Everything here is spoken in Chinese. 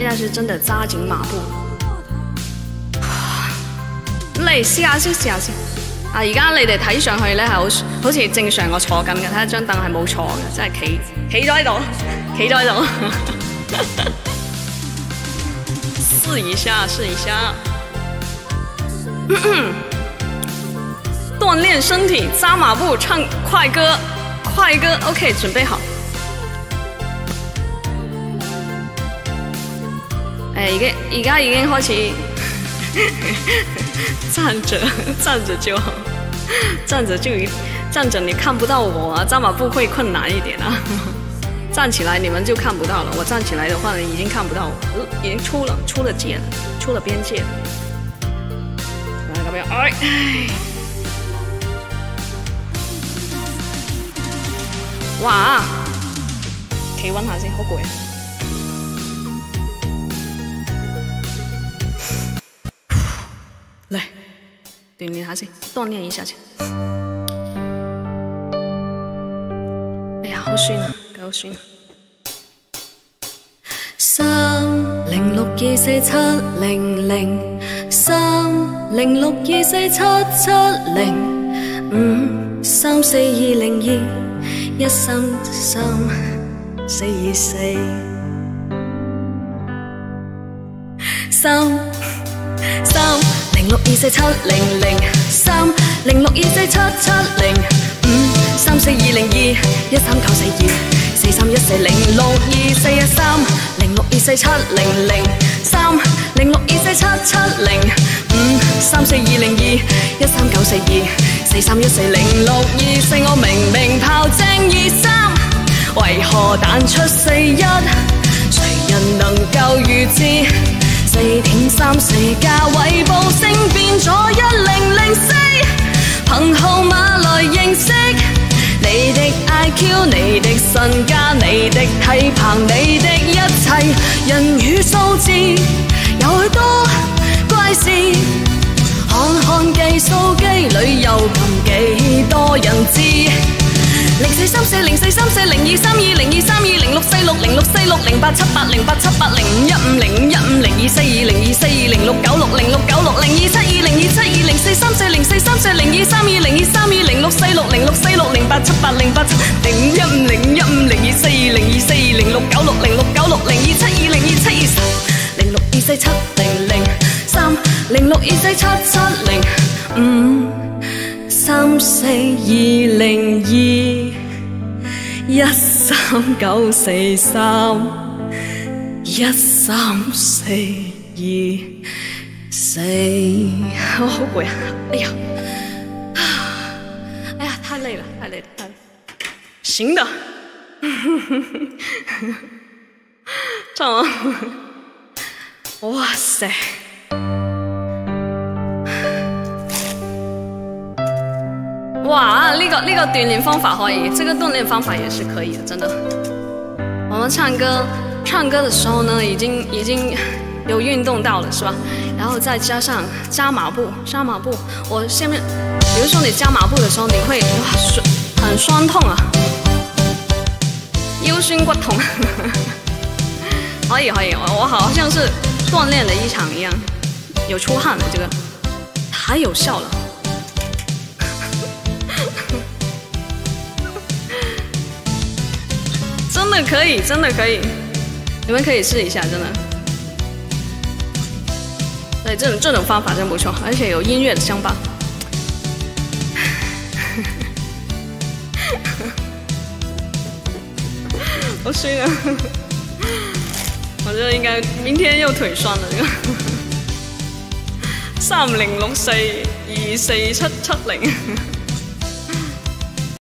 现在是真的扎紧马步，嚟試下先，試下先。啊，而家你哋睇上去咧係好好似正常我坐緊嘅，睇下張凳係冇坐嘅，真係企企咗喺度，企咗喺度。試一下，試一下。锻炼身體，扎馬步，唱快歌，快歌。OK，準備好。誒，而家而家已經開始站着，站着就好，站着就站着，你看不到我啊，扎馬步會困難一點啊。站起來你們就看不到了，我站起來的話呢，已經看不到我，已經出了出了界了，出了邊界了。來，咁樣，哎，哇，企穩下先，好攰鍛煉下先，锻炼一下先。哎呀，好酸啊，腳好酸啊！三零六二四七零零，三零六二四七七零，五三四二零二，一三三四二四，三三零六二四七零零，三零六二四七七零，五三四二零二，一三九四二。四三一四零六二四一三零六二四七零零三零六二四七七零五三四二零二一三九四二四三一四零六二四我明明炮正二三，為何彈出四一？誰人能夠預知？四點三四價位報升你的體棚，你的一切人與數字，有許多怪事。看看計數機裏又憑幾多人知？零四三四零四三四零二三二零二三二零六四六零六四六零八七八零八七八零五一五零五一五零二四二零二四二零六九六零六九六零二七二零二七二零四三四零四三四零二三二零二三八七八零八七零五一五零五一五零二四二零二四二零六九六零六九六零二七二零二七二三零六二四七零零三零六二四七七零五。三四二零二一三九四三一三四二四，我好攰啊！哎呀，行的，唱完，哇塞！哇，那个那个锻炼方法可以，这个锻炼方法也是可以的，真的。我们唱歌唱歌的时候呢，已经已经 有运动到了，是吧？然后再加上扎马步，扎马步。我下面，比如说你扎马步的时候，你会哇很酸痛啊，腰酸骨痛。可以可以，我我好像是锻炼了一场一样，有出汗的这个，太有效了。真的可以，真的可以，你们可以试一下，真的。对，这种这种方法真不错，而且有音乐的相伴。好酸啊！我觉得应该明天又腿酸了。三零六四二四七七零。